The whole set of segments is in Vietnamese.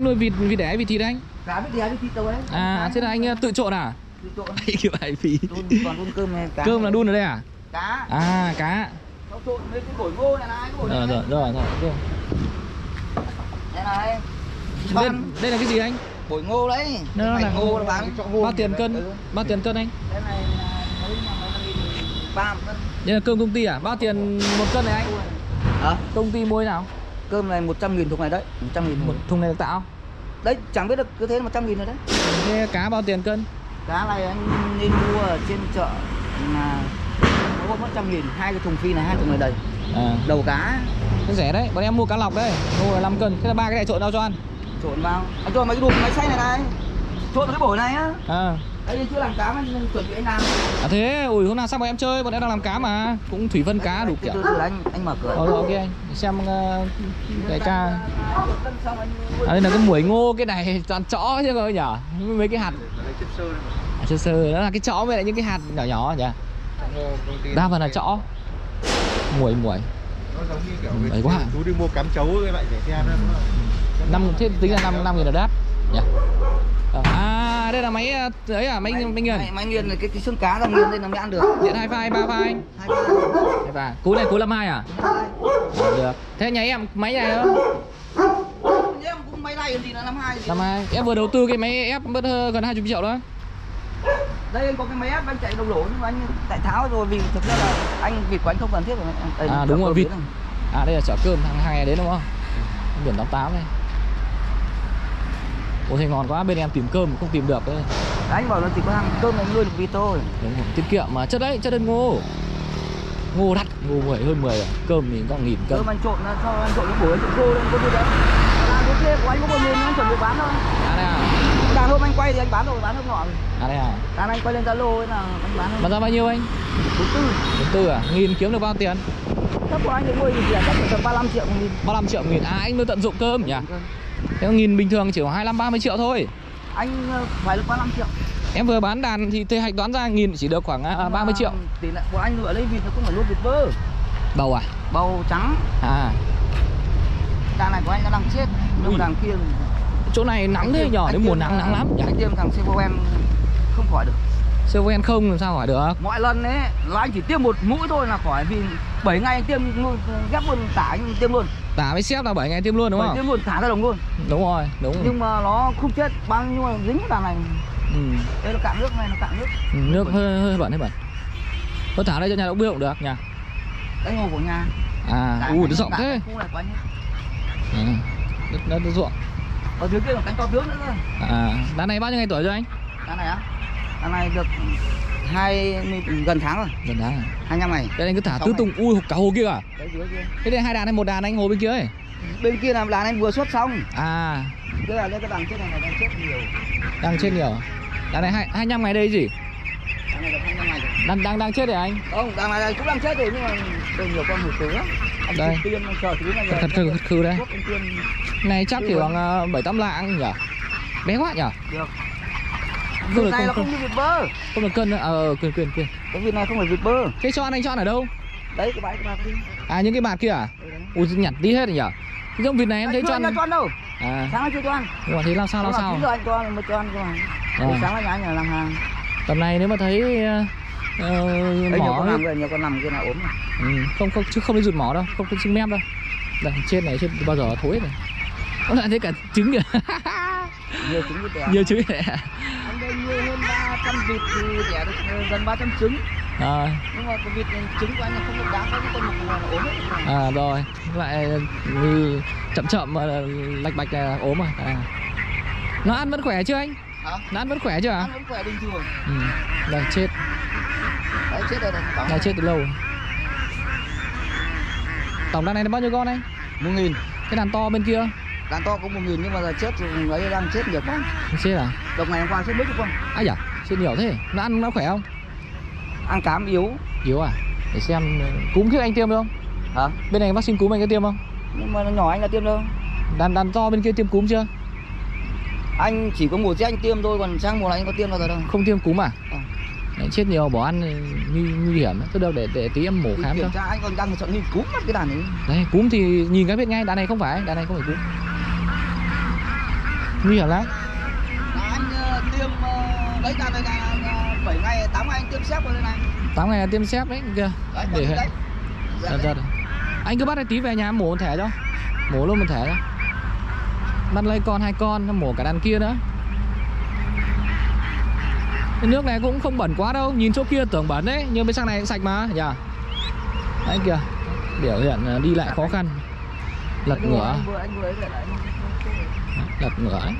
nuôi vịt vịt đẻ vịt thịt anh? Cá biết đẻ đi thịt đâu ấy à thế là anh ờ, tự trộn à? Tự trộn. Kiểu ai phí đun còn đun cơm này cá cơm là đun ở đây à? Cá. À cá. Xong trộn với cái bổi ngô này này cái bổi rồi rồi rồi rồi đây này. Đây, đây là cái gì anh? Bổi ngô đấy. Nó là ngô nó bán bao tiền cân Ừ. bao tiền cân anh. Này là đây là cơm công ty à? Bao tiền một cân này anh. Hả? Công ty mua nào cơm này 100 nghìn thùng này đấy 100 nghìn một thùng này được tạo? Đấy chẳng biết được cứ thế là 100 nghìn rồi đấy. Thế cá bao tiền cân? Cá này anh nên mua ở trên chợ là nó có 100 nghìn hai cái thùng phi này hai thùng này đầy. À. Đầu cá. Cái rẻ đấy bọn em mua cá lọc đấy mua là 5 cân. Thế là ba cái này trộn đâu cho ăn. Trộn vào. Anh cho mấy cái đùi máy xay này này. Trộn vào cái bổi này á. À đây chưa làm cá mà chuẩn bị anh làm À thế, ui hôm nào sang bọn em chơi, bọn em đang làm cá mà. Cũng thủy vân cá đủ kiểu. Từ từ anh anh mở cửa. Ờ rồi ok anh, xem uh, cái ca. Xong anh À đây là cái muối ngô, cái này toàn chõ chứ cơ nhở Mấy cái hạt. À, Sơ sơ, đó là cái chõ với lại những cái hạt nhỏ nhỏ nhỉ? Đa phần là chõ Muối muối Đấy quá. chú đi mua cám chấu với lại để xem năm thế tính là năm năm nghìn là đắt nhỉ? Ờ, đây là máy ờ, ấy à, máy máy nghiền Máy- máy nghiền này cái, cái xương cá đồng nghiền đây nó mới ăn được. Điện hai pha, ba pha anh hai ba Hai pha, cú này cú làm hai à? được. Thế nháy em máy này không? em cũng máy này gì là năm hai Năm hai, em vừa đầu tư cái máy ép mất ờ, gần 20 triệu đó. Đây anh có cái máy ép anh chạy đồng đổ nhưng mà anh chạy tháo rồi vì thực ra là anh việc của anh không cần thiết rồi À, đúng rồi, vịt. đấy. À đây là chợ cơm thằng hai đến đúng không? Biển 88 này Ủa thì ngon quá, bên em tìm cơm không tìm được đấy anh bảo là chỉ có hàng cơm này nuôi được vịt thôi. Đúng rồi, tiết kiệm mà. Chất đấy, chất đơn ngô. Ngô đắt, ngô 10 hơn 10 à Cơm thì có nghìn cân. Cơm anh trộn cho anh trộn cái bổi anh trộn cô lên có gì đấy là cái kia của anh có một nghìn anh chuẩn bị bán thôi. À đây à, đàn hôm anh quay thì anh bán rồi bán hôm nọ rồi. À đây à. Đàn anh quay lên zalo là anh bán Mà thôi ra bao nhiêu anh? thứ tư. Thứ tư à, nghìn kiếm được bao tiền? chắc của anh được mua gì tiền chắc phải tầm 35 triệu một nghìn. 35 triệu nghìn, à anh mới tận dụng cơm nhỉ? Thế nghìn bình thường chỉ khoảng 25-30 triệu thôi. Anh ờ, phải được 35 triệu. Em vừa bán đàn thì thế hạch đoán ra nghìn chỉ được khoảng à, 30 triệu. Tỷ lệ của anh nữa lấy vịt nó cũng phải nuôi vịt bơ Bầu à? bầu trắng. À, đàn này của anh nó đang chết. Nhưng đàn kia. Chỗ này nắng thế nhỏ, đến mùa nắng nắng lắm nhỉ? anh tiêm thằng Sevoen không khỏi được. Seven không làm sao hỏi được? Mọi lần ấy là anh chỉ tiêm một mũi thôi là khỏi. Vì 7 ngày anh tiêm luôn ghép luôn tả anh tiêm luôn Tả với xếp là 7 ngày tiêm luôn đúng không? tiêm luôn thả ra đồng luôn Đúng rồi, đúng nhưng mà nó không chết bao nhiêu mà dính vào đàn này ừ. đây là cạn nước này nó cạn nước Ừ, Nước hơi, hơi bẩn hơi bẩn Thôi thả đây cho nhà đậu bia cũng được nhỉ? đây hồ của nhà À, Cả ui nó rộng thế ừ. Đất, đất, đất ruộng ở dưới kia là cánh to tướng nữa cơ À, đàn này bao nhiêu ngày tuổi rồi anh? đàn này á đàn này được hai gần tháng rồi Gần tháng à? 25 ngày Đây anh cứ thả tứ tung, ui cả hồ kia à? đấy dưới kia Thế đây hai đàn hay một đàn anh hồ bên kia ấy? bên kia là đàn anh vừa xuất xong À, đây là đây cái đàn chết này là đang chết nhiều đang chết nhiều Đàn này hai, 25 ngày đây gì? đàn này 25 ngày rồi Đang, đang, đang chết rồi anh? không đàn này cũng đang chết rồi nhưng mà đây nhiều con hủ tiếu lắm anh Đây. tiêm anh chờ tí này Thật khư, thật khư đây Này chắc chỉ khoảng ờ, bảy tám lạng nhỉ? Bé quá nhỉ? được vịt này không, là không, như vịt bơ. Không được cân nữa. Ờ, quyền, quyền, quyền cái vịt này không phải vịt bơ. Thế cho ăn anh cho ăn ở đâu? đấy cái bãi cái bạc đi. À những cái bạt kia à? Đấy. Ui nhặt tí hết rồi nhỉ? Cái giống vịt này em thấy Anh cho ăn anh cho ăn đâu? À, sáng anh chưa cho ăn. Mà thấy làm sao làm sao? giờ anh cho ăn mới cho ăn cơ mà. Buổi sáng anh anh là làm hàng. Tầm này nếu mà thấy ờ, ờ, đấy nhiều mỏ con nằm rồi nhiều con nằm kia là ốm này. ừ, không không chứ không đi rụt mỏ đâu không có trứng mép đâu. Đây trên này trên bao giờ thối này nó lại thấy cả trứng kìa nhiều trứng như tẻ nhiều trứng này anh đây nuôi hơn 300 vịt thì đẻ được ờ, gần 300 trứng. À, nhưng mà cái vịt này, trứng của anh là không được đáng với cái con mực là ốm hết à rồi. Lại ừ, chậm chậm mà lạch bạch là ốm rồi à. nó ăn vẫn khỏe chưa anh? Hả? Nó ăn vẫn khỏe chưa ăn vẫn khỏe bình thường. Ừ. đây chết. Đấy chết rồi đây chết từ lâu rồi. tổng đàn này là bao nhiêu con anh? Một nghìn. Cái đàn to bên kia đàn to có một nghìn nhưng mà giờ chết ấy đang chết nhiều quá. Chết à? Đợt ngày hôm qua chết mấy chục con. Ai à chết nhiều thế. Nó ăn nó khỏe không? Ăn cám yếu. Yếu à? Để xem ờ, cúm trước anh tiêm được không? Hả? Bên này vaccine cúm anh có tiêm không? Nhưng mà nó nhỏ anh là tiêm đâu. Đàn đàn to bên kia tiêm cúm chưa? Anh chỉ có mùa rét anh tiêm thôi còn sang mùa này anh có tiêm bao giờ đâu. Không tiêm cúm à? Ờ. Đấy, chết nhiều bỏ ăn thì nguy, nguy hiểm thôi đâu để để tí em mổ khám cho. anh còn đang chọn nghiên cứu mất cái đàn ấy. Đấy cúm thì nhìn cái biết ngay đàn này không phải đàn này không phải cúm nguy hiểm lắm. Anh ờ, tiêm ờ, đấy ra đây là 7 ngày 8 ngày anh tiêm xếp đây này. 8 ngày là tiêm xếp đấy kìa. Đấy để đấy. Giật, giật. anh cứ bắt cái tí về nhà mổ một thẻ cho. Mổ luôn một thẻ cho. Bắt lấy con hai con mổ cả đàn kia nữa. Cái nước này cũng không bẩn quá đâu nhìn chỗ kia tưởng bẩn đấy nhưng bên sang này cũng sạch mà nhỉ đấy kìa. Biểu hiện là đi lại khó khăn. lật Anh vừa- ngửa lật ngửa ấy.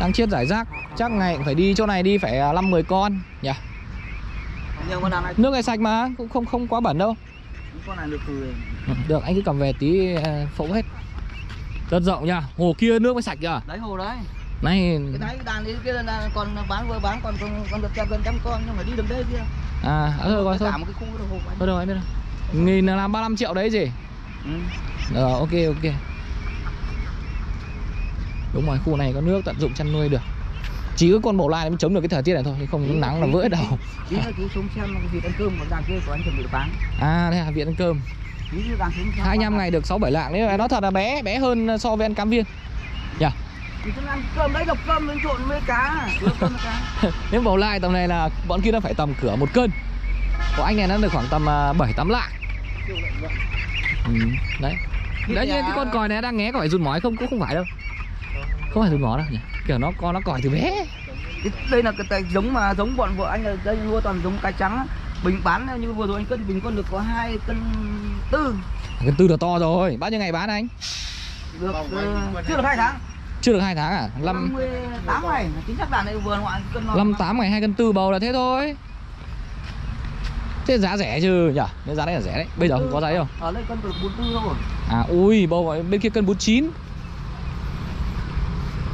Đang chết giải rác chắc ngày cũng phải đi chỗ này đi phải à, năm 10 con nhỉ? Này nước này sạch mà cũng không không quá bẩn đâu. Con này được từ được anh cứ cầm về tí à, phẫu hết. Rất rộng nha hồ kia nước mới sạch nhá đấy hồ đấy. Này cái đấy đàn đấy kia là còn bán vừa bán còn còn, còn được gần trăm con nhưng mà đi đường đây kia. À à, thôi rồi thôi cả một cái khu hồ thôi rồi anh biết rồi. Nghìn là làm 35 triệu đấy gì Ừ. rồi ok ok đúng rồi khu này có nước tận dụng chăn nuôi được. Chỉ có con bổ lai mới chống được cái thời tiết này thôi không nắng là vỡ đầu. Tí nữa chú xuống xem vịt ăn cơm của đàn kia của anh chuẩn bị bán. À đây là viện ăn cơm tí nữa đàn xuống xem 25 ngày được 6 7 lạng đấy nói thật là bé bé hơn so với ăn cam viên. Nhỉ ăn cơm đấy độc cơm lên trộn với cá nếu bầu lai tầm này là bọn kia nó phải tầm cửa một cân. Của anh này nó được khoảng tầm à, 7 8 lạng. Ừ, đấy. Đấy như cái con còi này đang nghe có phải rụt mỏi không? Cũng không phải đâu không phải rụt mỏi đâu nhỉ? Kiểu nó con nó còi từ bé. Đây là cái, giống mà giống bọn vợ anh là đây mua toàn giống cái trắng bình bán như vừa rồi anh cân bình quân được có hai cân tư. Cái tư là to rồi. Bao nhiêu ngày bán anh? Được quân chưa được hai tháng. Chưa được hai tháng à? Năm 58 ngày. Chính xác đàn này vừa ngoại cân năm tám ngày hai cân tư bầu là thế thôi. Thế giá rẻ chứ nhỉ? Nên giá này là rẻ đấy. Bây giờ không có giá đâu. Ở đây cân được 44 rồi à ui bầu ở bên kia cân 49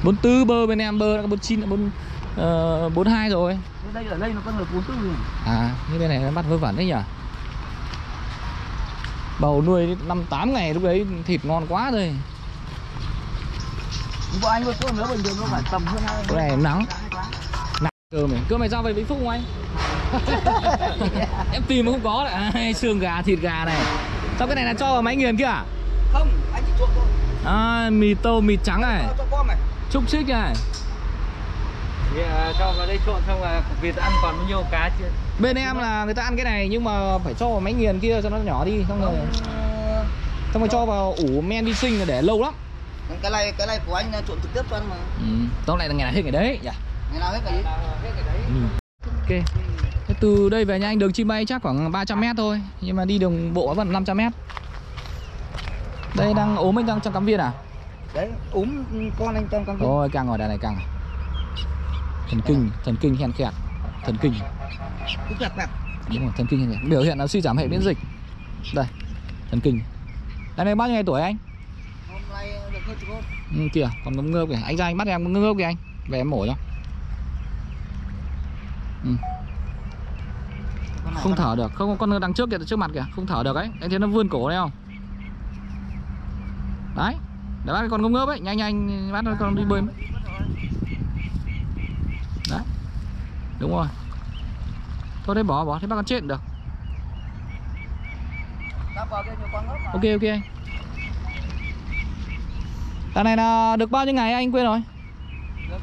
44 bơ bên em bơ đã có 49 là 4 ờ, 42 rồi. Đây ở đây nó cân được 44 rồi à như bên này nó bắt vớ vẩn đấy nhỉ? Bầu nuôi năm tám ngày lúc đấy thịt ngon quá rồi. Vợ anh nuôi con nữa bình thường nó phải tầm hơn hai Cái này nắng. cơm này. Cơm này giao về vĩnh phúc không anh? Em tìm mà không có lại. À, xương gà thịt gà này. Sao cái này là cho vào máy nghiền kia à, không anh chỉ trộn thôi. À mì tôm mì trắng này. Cho, cho con này xúc xích này Thì, à, cho vào đây trộn xong là vịt ăn còn bao nhiêu cá chưa bên em là người ta ăn cái này nhưng mà phải cho vào máy nghiền kia cho nó nhỏ đi xong rồi Ờ, xong rồi cho vào ủ men vi sinh để lâu lắm. Cái này cái này của anh là trộn trực tiếp cho ăn mà. Ừ. tóm lại là ngày nào hết ngày đấy nhỉ ngày nào hết cái gì ừ. ok. Thế từ đây về nhà anh đường chim bay chắc khoảng 300 mét thôi nhưng mà đi đường bộ vẫn 500 mét. Đây đang ốm anh đang trong cắm viên à đấy úm con anh con Ôi càng ngồi đàn này càng Thần kinh, thần kinh khen kẹt Thần kinh, cứ kẹt kẹt đúng rồi, thần kinh khen kẹt Biểu hiện là suy giảm hệ miễn dịch. Đây, thần kinh. Đàn này bao nhiêu ngày tuổi anh? hôm nay được hơn chục con Ừ, kìa, còn ngâm ngơ kìa. Anh ra anh bắt em ngâm ngơ kìa anh. Về em mổ cho. Ừ, Không thở được, không con đằng trước kìa, trước mặt kìa. Không thở được ấy, anh thấy nó vươn cổ đấy không? Đấy để bắt cái con ngâm ngớp ấy, nhanh nhanh bắt nó con đi bơi Đấy. Đúng rồi. Thôi đấy bỏ bỏ, thế bắt con chết cũng được. Ok ok. Anh Đàn này là được bao nhiêu ngày anh quên rồi? Được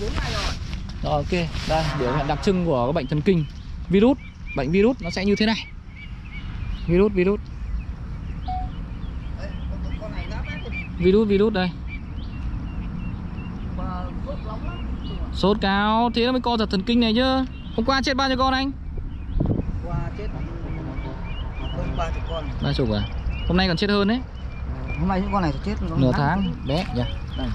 bốn ngày rồi Rồi ok. Đây biểu hiện đặc trưng của bệnh thần kinh Virus Bệnh virus nó sẽ như thế này. Virus virus. Virus virus đây. Sốt cao Thế nó mới co giật thần kinh này chứ. Hôm qua chết bao nhiêu con anh? Qua chết hơn ba chục con. Ba chục à? Hôm nay còn chết hơn đấy. Hôm nay những con này chết Nửa ngắn. tháng. Bé nhỉ? Đây.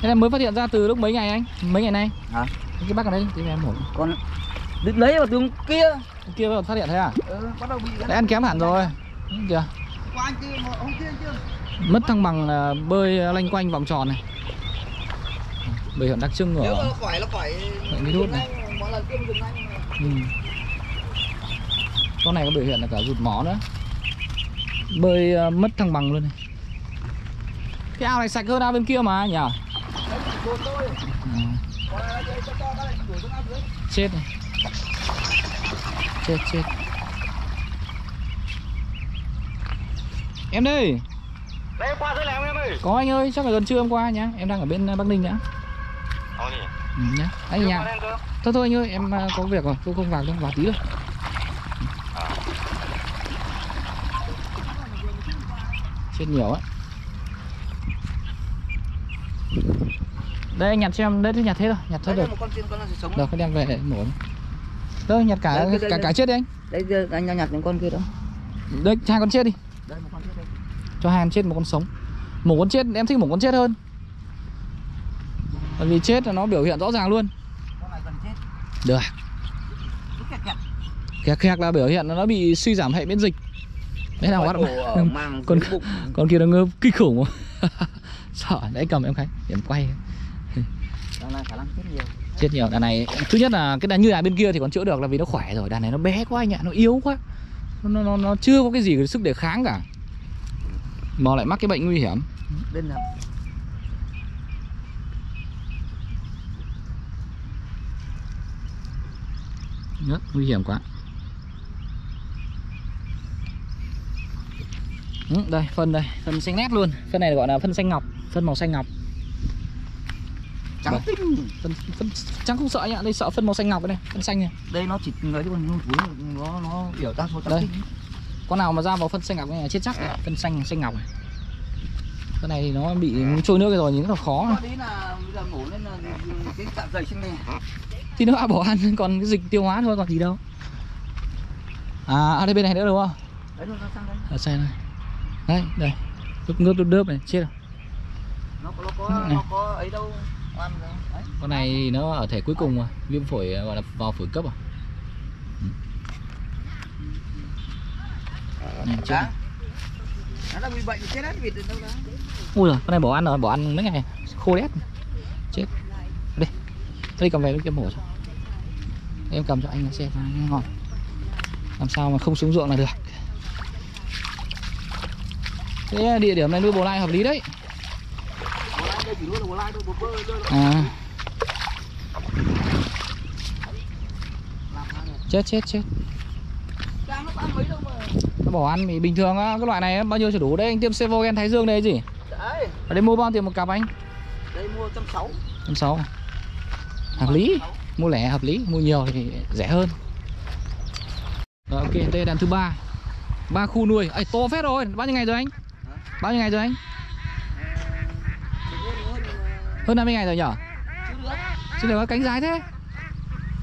Thế là mới phát hiện ra từ lúc mấy ngày anh? Mấy ngày nay? Hả? Cái bác ở đây thì em mổ con đứt lấy vào tường kia. Kia bắt đầu phát hiện thế à? Ừ, bắt đầu bị Đấy ăn kém hẳn rồi. Kìa qua anh kia mà ông kia chưa? Mất thăng bằng là bơi lanh quanh vòng tròn này. Biểu hiện đặc trưng nếu của mà khỏi là khỏi Bệnh virus này. Ừ. con này có biểu hiện là cả rụt mỏ nữa. Bơi ờ, mất thăng bằng luôn này. Cái ao này sạch hơn ao bên kia mà nhỉ? Đấy đồn tôi chết chết. Em đây. Đấy em qua dưới không em ơi. Có anh ơi, chắc là gần trưa hôm qua nhá. Em đang ở bên uh, Bắc Ninh nhỉ ừ, nhá. Anh nhà. đây Thôi thôi anh ơi, em uh, có việc rồi. Tôi không vào đâu, vào tí thôi. Chết nhiều á. Đây anh nhặt cho em, đấy thì nhặt thế thôi Nhặt thôi Đấy được một con chim con nó sẽ sống Được, cái đem về để mổ Đâu, nhặt cả Đây, đây, đây, cả, đây. cả chết đi anh. Đấy giờ anh nhặt những con kia đó Đây, hai con chết đi. Đây một con kia đây. Cho hai con chết một con sống. Mổ con chết em thích mổ con chết hơn. Bởi vì chết là nó biểu hiện rõ ràng luôn. Con này gần chết. Được. Cứ kẹt kẹt khẹt khẹt là biểu hiện là nó bị suy giảm hệ miễn dịch. Đấy là ở mang con con kia nó ngơ kinh khủng. Sợ đấy cầm em khánh điểm quay. Đằng này khả năng chết nhiều chết nhiều. Đàn này thứ nhất là cái đàn như đàn bên kia thì còn chữa được là vì nó khỏe rồi. Đàn này nó bé quá anh ạ nó yếu quá. Nó, nó, nó chưa có cái gì cái sức đề kháng cả. Mà lại mắc cái bệnh nguy hiểm. Bên là rất nguy hiểm quá. Ừ, đây phân đây phân xanh nét luôn. Phân này gọi là phân xanh ngọc phân màu xanh ngọc trắng Vâng. tinh. Phân, phân trắng không sợ anh ạ đây sợ phân màu xanh ngọc này phân xanh này. Đây nó chỉ nói chứ còn nó nó nó biểu ta số trắng Đây. tinh. Con nào mà ra vào phân xanh ngọc này là chết chắc đấy. phân xanh xanh ngọc này. Cái này thì nó bị trôi nước rồi nhìn rất là khó. Con đấy là bây giờ mổ lên là cái dạ dày trên này. Thì nó bỏ ăn còn cái dịch tiêu hóa thôi còn gì đâu. À ở đây bên này nữa đúng không? Đấy nó sang đây. Ở xe này. Đây đây. Đớp ngớp đớp đớp này chết rồi. Nó có nó có Này. nó có ấy đâu. đấy con này nó ở thể cuối cùng rồi viêm phổi gọi là vào phổi cấp à? Ừ, nó bị bệnh chết hết đâu đó. Ui giời, con này bỏ ăn rồi, bỏ ăn mấy ngày khô đét. Chết. Đây, đây cầm về lúc em mổ cho Em cầm cho anh xe cho anh ngon. Làm sao mà không xuống ruộng là được. Thế địa điểm này nuôi bồ lai hợp lý đấy À, chết chết chết. Nó bỏ ăn thì bình thường á, cái loại này bao nhiêu cho đủ. Đây anh tiêm Sevogen Thái Dương đây gì đấy. Ở đây mua bao tiền một cặp anh? Đây mua trăm sáu. Trăm sáu à? Hợp lý. Mua lẻ hợp lý, mua nhiều thì rẻ hơn. Rồi ok, đây là đàn thứ ba. Ba khu nuôi, ấy to phết rồi, bao nhiêu ngày rồi anh? Bao nhiêu ngày rồi anh? Hơn 50 ngày rồi nhở? Chứ được cánh dài thế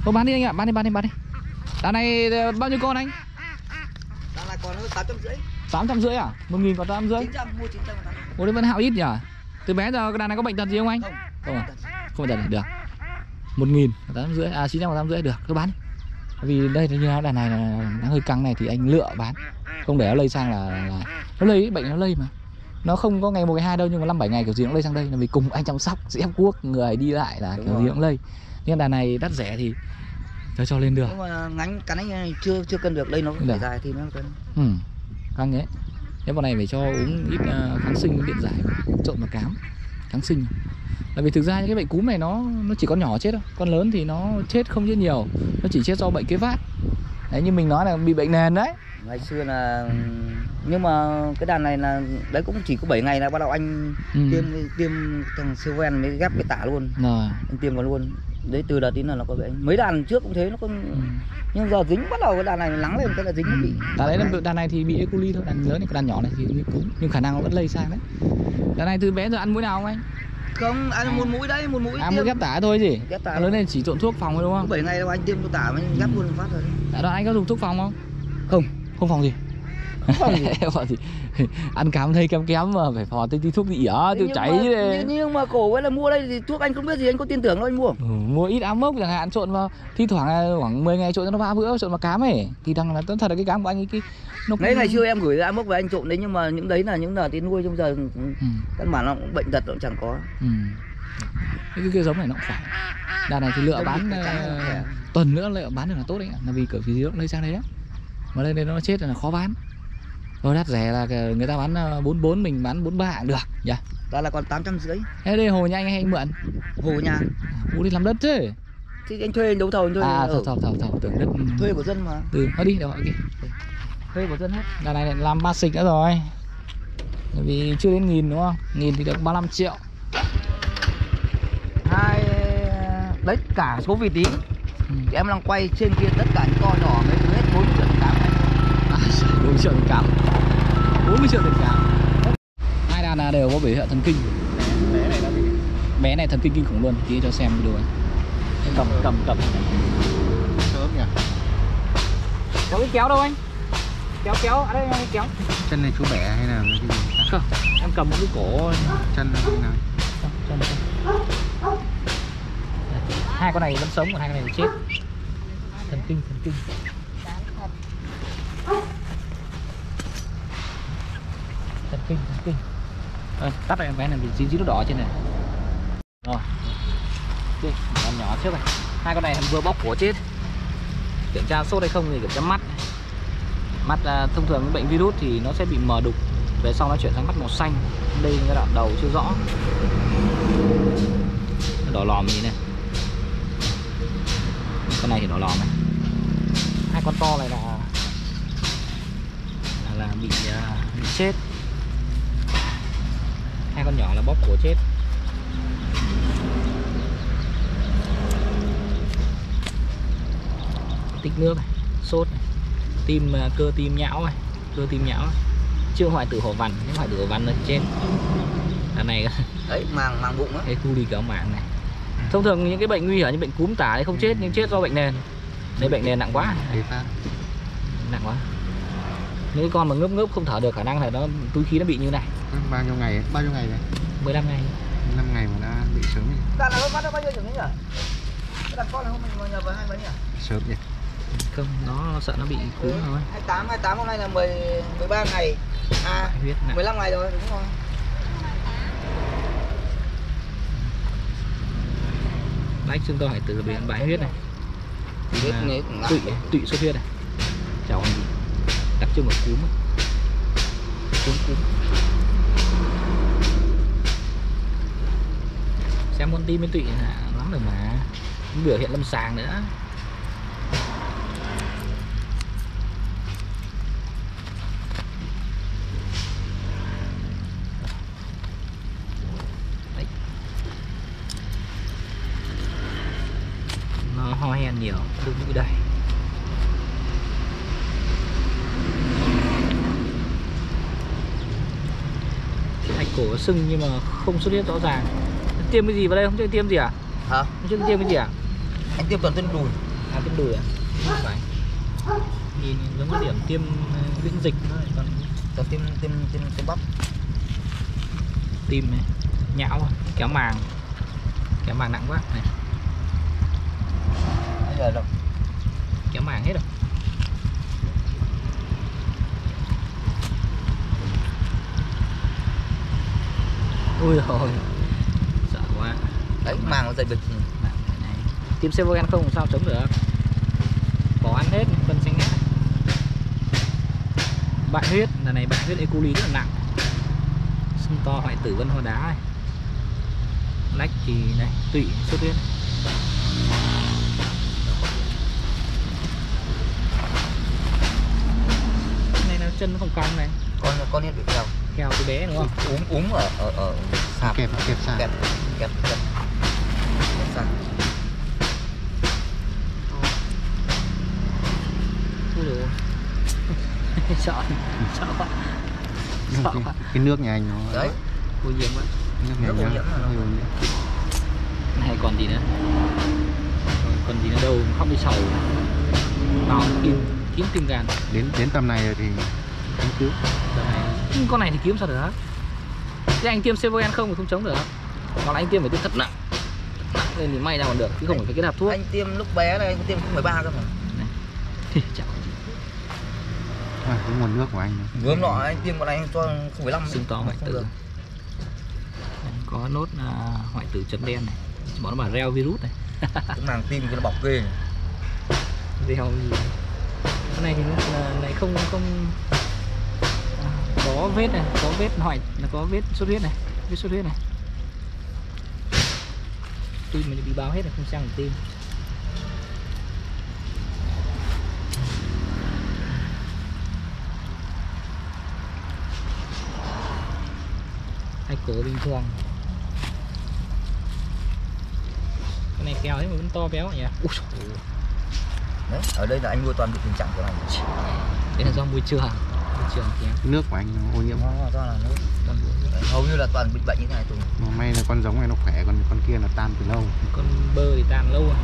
Thôi bán đi anh ạ, bán đi, bán đi, bán đi Đàn này ờ, bao nhiêu con anh? đang là còn tám trăm rưỡi 800 rưỡi à? 1 nghìn còn 800 rưỡi chín trăm mua chín trăm một tháng Ủa đấy vẫn hạo ít nhỉ? Từ bé giờ cái đàn này có bệnh tật gì không anh? không Không à? Không bệnh tật được một nghìn tám rưỡi, à chín trăm tám rưỡi được, cứ bán đi Vì đây như nào đàn này là nó hơi căng này thì anh lựa bán Không để nó lây sang là, là Nó lây, bệnh nó lây mà nó không có ngày một ngày hai đâu nhưng mà năm bảy ngày kiểu gì cũng lây sang đây. Là vì cùng anh chăm sóc dễ cuốc người đi lại là Đúng kiểu rồi. gì cũng lây. Nhưng đàn này đắt rẻ thì cho cho lên được. Nhưng mà ngắn cắn anh chưa chưa cân được đây nó phải dài thì nó cân. Ừ căng nhé thế bọn này phải cho uống ít ờ, kháng sinh điện giải trộn vào cám kháng sinh. Là vì thực ra những cái bệnh cúm này nó nó chỉ con nhỏ chết thôi. Con lớn thì nó chết không chết nhiều. Nó chỉ chết do bệnh kế vát. Đấy như mình nói là bị bệnh nền đấy ngày xưa là nhưng mà cái đàn này là đấy cũng chỉ có 7 ngày là bắt đầu anh ừ. tiêm tiêm thằng siêu ven mới ghép cái tả luôn. Rồi. Anh tiêm vào luôn. Đấy từ đợt tí là nó có bệnh mấy đàn trước cũng thế nó có ừ. nhưng giờ dính bắt đầu cái đàn này lắng lên cái là dính nó bị đàn đấy là đàn này thì bị E. coli thôi đàn lớn này đàn nhỏ này thì cúm nhưng khả năng nó vẫn lây sang đấy. Đàn này từ bé giờ ăn mũi nào không anh? Không ăn một mũi đấy một mũi à tiêm. ghép tả thôi gì? Ghép tả lớn này chỉ trộn thuốc phòng thôi đúng không? 7 ngày đâu anh tiêm tả mới ghép luôn phát rồi Dạ, đoạn anh có dùng thuốc phòng không? Không không phòng gì? Gì? phòng gì. Ăn cám thấy kém kém mà phải phò tới tí thuốc gì ở tiêu chảy mà, chứ nhưng, nhưng mà cổ ấy là mua đây thì thuốc anh không biết gì anh có tin tưởng đâu anh mua. Ừ, mua ít áo mốc chẳng hạn trộn vào thi thoảng là khoảng 10 ngày trộn cho nó ba bữa trộn vào cám ấy. Thì đằng là thật là cái cám của anh ấy cái nó cũng- Đấy ngày xưa em gửi ra mốc về anh trộn đấy nhưng mà những đấy là những đợt tí nuôi trong giờ. Ừ, căn bản nó cũng bệnh tật nó cũng chẳng có. ừ. cái, cái giống này nó cũng phải. Đàn này thì lựa bán kìa. tuần nữa lựa bán được là tốt đấy là vì kiểu gì nó cũng lấy sang đấy á mà lên đây nó chết là khó bán rồi đắt rẻ là người ta bán ờ, 44 mình bán 43 cũng được nhỉ Đó là còn tám trăm rưỡi thế đây hồ nhà anh hay anh mượn hồ nhà. Ú đi làm đất thế Thì anh thuê đấu thầu thuê. à thầu thầu thầu thầu tưởng đất Thuê của dân mà. từ nó đi đâu kia thuê của dân hết đàn này lại làm ba xịch nữa rồi Bởi vì chưa đến nghìn đúng không? Nghìn thì được 35 triệu. hai đấy cả số vịt tí Ừ. thì em đang quay trên kia tất cả những con nhỏ mấy thứ hết 40 triệu tám này À, 40 triệu tiền cào 40 triệu tiền cào Hai đàn là đều có biểu hiện thần kinh. Bé này nó bị Bé này thần kinh kinh khủng luôn. Tí cho xem video này. Cầm cầm cầm. Sớm nhỉ? Có cái kéo đâu anh? Kéo kéo, ở đây cái kéo. Chân này chú bẻ hay là cái gì? Không, em cầm một cái cổ. Chân như nào nó không. Hai con này vẫn sống, còn hai con này chết. Thần kinh, thần kinh Thần kinh, thần kinh. À, tắt lại em bé này vì dính dính nước đỏ trên này. Rồi. Ok, con nhỏ trước này. Hai con này vừa bóc cổ chết. Kiểm tra sốt hay không thì kiểm tra mắt. Mắt à, thông thường bệnh virus thì nó sẽ bị mờ đục. Về sau nó chuyển sang mắt màu xanh. Đây giai đoạn đầu chưa rõ. Đỏ lòm gì này. Con này thì đỏ lòm này. Hai con to này là Là, là bị, à, bị chết. Hai con nhỏ là bóp cổ chết tích nước này, sốt này, tim à, cơ tim nhão này, cơ tim nhão này. chưa hoại tử hổ vằn, những hoại tử hổ vằn ở trên. Đằng này đấy màng màng bụng á cái cu đi kéo mạng này. Thông thường những cái bệnh nguy hiểm như bệnh cúm tả thì không chết nhưng chết do bệnh nền. Đây bệnh nền nặng quá, nặng quá. Những con mà ngớp ngớp không thở được khả năng là nó túi khí nó bị như này, bao nhiêu ngày? Bao nhiêu ngày đấy 15 ngày. 5 ngày mà đã bị sớm nhỉ? Đàn là bắt nó bao nhiêu nhỉ? Cái đàn con này hôm mình mà nhập vào hai mấy nhỉ? Sớm nhỉ? Không, nó sợ nó bị cúm thôi. 28 28 hôm nay là 10 13 ngày. À Huyết nặng. 15 ngày rồi đúng rồi Lách xương to hoại tử bị bãi huyết này. huyết tụy tụy xuất huyết này. Chào anh. Gì đặc trưng của cúm cúm cúm xem con tim với tụy là lắm rồi mà. Cũng biểu hiện lâm sàng nữa. Đấy. nó ho hen nhiều. Đừng mũi đây. Hạch cổ sưng nhưng mà không xuất huyết rõ ràng tiêm cái gì vào đây? Không chơi tiêm gì à? Hả? Không chơi tiêm cái gì à? Anh tiêm toàn tên đùi. À tiêm đùi à? Phải. Nhìn giống cái điểm tiêm ờ, miễn dịch thôi còn toàn tiêm tiêm tiêm tiêm bắp. Tim này. Nhão à, kéo màng. Kéo màng nặng quá. Này. Bây giờ đâu? Kéo màng hết rồi. Ui rồi đấy màng nó dày bịch. Này. tiêm Sevogan không sao chống được? Bỏ ăn hết phân xanh ngắt bại huyết lần này bại huyết E. coli rất là nặng. Sưng to hoại tử vân hoa đá này. Lách thì này tụy xuất huyết. Này là chân nó không cong này. Con con hiện bị kèo kèo từ bé đúng không? Úm úm ở ở ở sạp. Kẹp kẹp xa kẹp kẹp kẹp kẹp sạp Ui dồi ôi. Sợ sợ quá sợ cái, quá cái nước nhà anh nó đấy ô nhiễm quá. Nước nhà Nước anh nó mà. hơi ô nhiễm. Này còn gì nữa? Còn gì nữa đâu không đi sầu. Vào kim kiếm tim gan đến đến tầm này rồi thì ứng cứu Đợt này. Nhưng con này thì kiếm sao được thế anh tiêm Sevogan không thì không chống được còn anh tiêm phải tiêm thật nặng. Nặng lên thì may ra còn được chứ không phải kết hợp thuốc. Anh tiêm lúc bé này anh tiêm 13 cơ mà. Chào. À, cái nguồn nước của anh nữa. vừa nọ anh tiêm bọn anh cho 15 xương to hoại không tử. được. có nốt là hoại tử chấm đen này. Bọn nó bảo reo virus này. Cái màng tim cái nó bọc ghê reo gì? Cái này thì nó là lại không không à, có vết này có vết hoại là có vết xuất huyết này vết xuất huyết này. Tim mình bị báo hết rồi không sang tim cớ bình thường. Cái này kèo ấy mà vẫn to béo nhỉ? Ui, đấy ở đây là anh nuôi toàn bị tình trạng kiểu này đấy là do môi trường. Môi trường kém nước của anh nó ô nhiễm. Nó do là nước. Toàn hầu như là toàn bị bệnh như thế này tùng mà may là con giống này nó khỏe còn con kia là tan từ lâu. Con bơ thì tàn lâu rồi.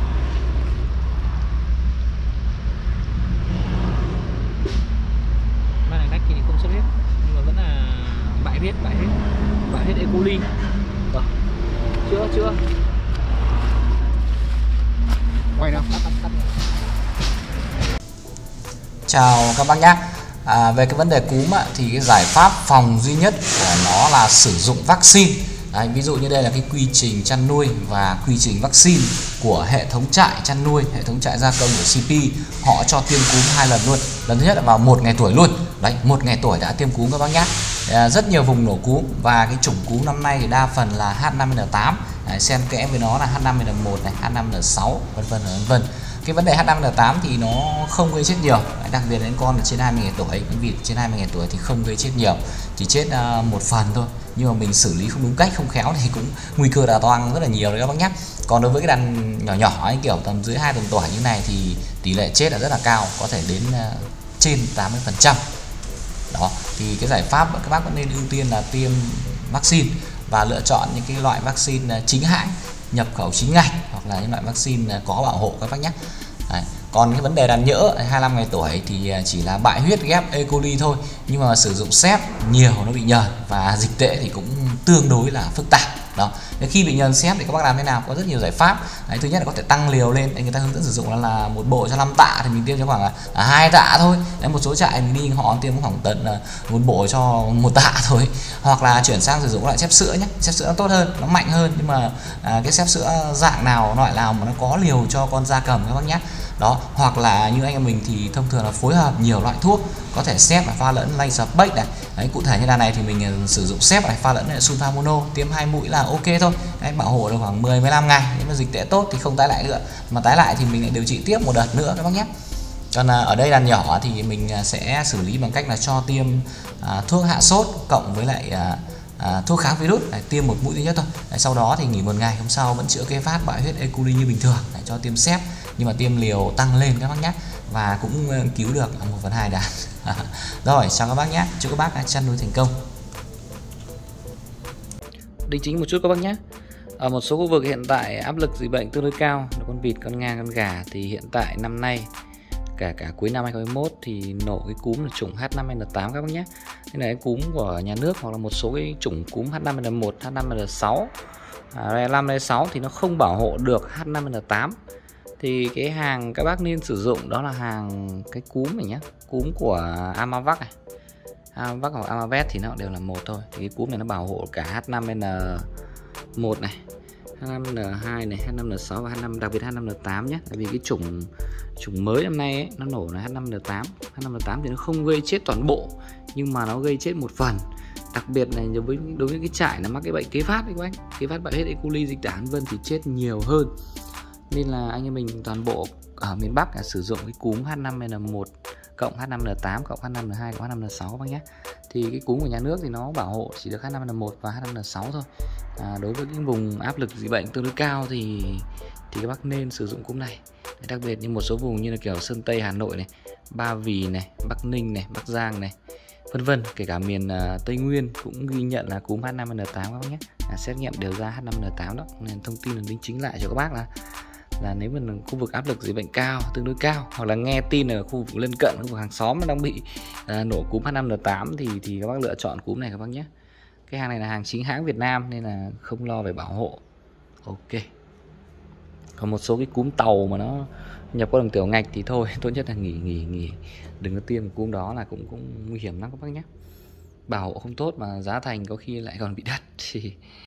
Ba này đắt thì không xuất huyết nhưng mà vẫn là bại huyết bại huyết và hết E. coli Vâng. chưa chưa. Quay nào. Chào các bác nhé à, Về cái vấn đề cúm ạ, thì cái giải pháp phòng duy nhất của nó là sử dụng vaccine. Đấy, Ví dụ như đây là cái quy trình chăn nuôi và quy trình vaccine của hệ thống trại chăn nuôi, hệ thống trại gia công của CP Họ cho tiêm cúm hai lần luôn. Lần thứ nhất là vào một ngày tuổi luôn. Đấy, một ngày tuổi đã tiêm cúm các bác nhé à, Rất nhiều vùng nổ cúm và cái chủng cúm năm nay thì đa phần là H5N8 Đấy, xen kẽ với nó là H5N1 này, H5N6 vân vân vân vân. Cái vấn đề H5N8 thì nó không gây chết nhiều. Đặc biệt đến con là trên 20 ngày tuổi những vịt trên 20 ngày tuổi thì không gây chết nhiều chỉ chết uh, một phần thôi. Nhưng mà mình xử lý không đúng cách không khéo thì cũng nguy cơ đà toang rất là nhiều đấy các bác nhé. Còn đối với cái đàn nhỏ nhỏ ấy, kiểu tầm dưới 2 tuần tuổi như này thì tỷ lệ chết là rất là cao có thể đến uh, trên 80 phần trăm đó, thì cái giải pháp các bác vẫn nên ưu tiên là tiêm vaccine và lựa chọn những cái loại vaccine à, chính hãng, nhập khẩu chính ngạch hoặc là những loại vaccine à, có bảo hộ các bác nhé Đấy. còn cái vấn đề đàn nhỡ à, 25 ngày tuổi thì chỉ là bại huyết ghép E. coli thôi, nhưng mà sử dụng sép nhiều nó bị nhờn và dịch tễ thì cũng tương đối là phức tạp đó. Thì khi bị nhờn xếp thì các bác làm thế nào? Có rất nhiều giải pháp. Đấy, thứ nhất là có thể tăng liều lên. Đấy, người ta hướng dẫn sử dụng là, là một bộ cho 5 tạ thì mình tiêm cho khoảng là hai tạ thôi. Đấy, một số trại mình đi họ tiêm khoảng tận là một bộ cho một tạ thôi. Hoặc là chuyển sang sử dụng loại xếp sữa nhé. Xếp sữa nó tốt hơn nó mạnh hơn. Nhưng mà à, cái xếp sữa dạng nào loại nào mà nó có liều cho con da cầm các bác nhé đó hoặc là như anh em mình thì thông thường là phối hợp nhiều loại thuốc có thể xếp và pha lẫn laser bách này. Đấy cụ thể như đàn này thì mình ờ, sử dụng xếp này pha lẫn này sulfamono tiêm hai mũi là ok thôi. Đấy, bảo hộ được khoảng 10 15 ngày. Nếu mà dịch tễ tốt thì không tái lại nữa. Mà tái lại thì mình lại điều trị tiếp một đợt nữa các bác nhé. Còn ờ, ở đây đàn nhỏ thì mình ờ, sẽ xử lý bằng cách là cho tiêm à, thuốc hạ sốt cộng với lại à, à, thuốc kháng virus. Để tiêm một mũi duy nhất thôi. Sau đó thì nghỉ một ngày hôm sau vẫn chữa kê phát bại huyết E. coli như bình thường. Để cho tiêm xếp nhưng mà tiêm liều tăng lên các bác nhé. Và cũng ờ, cứu được một phần hai đàn rồi chào các bác nhé. Chúc các bác chăn nuôi thành công. Đính chính một chút các bác nhé. Ở một số khu vực hiện tại áp lực dịch bệnh tương đối cao con vịt con ngan con gà thì hiện tại năm nay cả cả cuối năm 2021 thì nổ cái cúm là chủng H5N8 các bác nhé. Đây là cái cúm của nhà nước hoặc là một số cái chủng cúm H5N1 H5N6 à, R5 thì nó không bảo hộ được H5N8 thì cái hàng các bác nên sử dụng đó là hàng cái cúm này nhé cúm của Amavac này Amavac hoặc Amavet thì nó đều là một thôi thì cái cúm này nó bảo hộ cả H5N1 này H5N2 này, H5N6 và H5 đặc biệt H5N8 nhé. Tại vì cái chủng chủng mới năm nay ấy, nó nổ là H5N8. H5N8 thì nó không gây chết toàn bộ nhưng mà nó gây chết một phần. Đặc biệt là đối với đối với cái trại là mắc cái bệnh kế phát đấy các anh. Kế phát bại hết E. coli dịch tả vân thì chết nhiều hơn. Nên là anh em mình toàn bộ ở miền Bắc là sử dụng cái cúm H5N1 cộng H5N8 cộng H5N2 cộng H5N6 các nhé. Thì cái cúm của nhà nước thì nó bảo hộ chỉ được H5N1 và H5N6 thôi. À, đối với những vùng áp lực dịch bệnh tương đối cao thì thì các bác nên sử dụng cúm này. Đặc biệt như một số vùng như là kiểu sơn tây hà nội này ba vì này bắc ninh này bắc giang này vân vân. Kể cả miền uh, tây nguyên cũng ghi nhận là cúm h5n8 các bác nhé. À, xét nghiệm đều ra h5n8 đó nên thông tin là đính chính lại cho các bác là là nếu mà khu vực áp lực dịch bệnh cao tương đối cao hoặc là nghe tin ở khu vực lân cận khu vực hàng xóm đang bị uh, nổ cúm h5n8 thì thì các bác lựa chọn cúm này các bác nhé. Cái hàng này là hàng chính hãng Việt Nam nên là không lo về bảo hộ. Ok. Còn một số cái cúm tàu mà nó nhập qua đường tiểu ngạch thì thôi tốt nhất là nghỉ nghỉ nghỉ. Đừng có tiêm cúm đó là cũng cũng nguy hiểm lắm các bác nhé. Bảo hộ không tốt mà giá thành có khi lại còn bị đắt. thì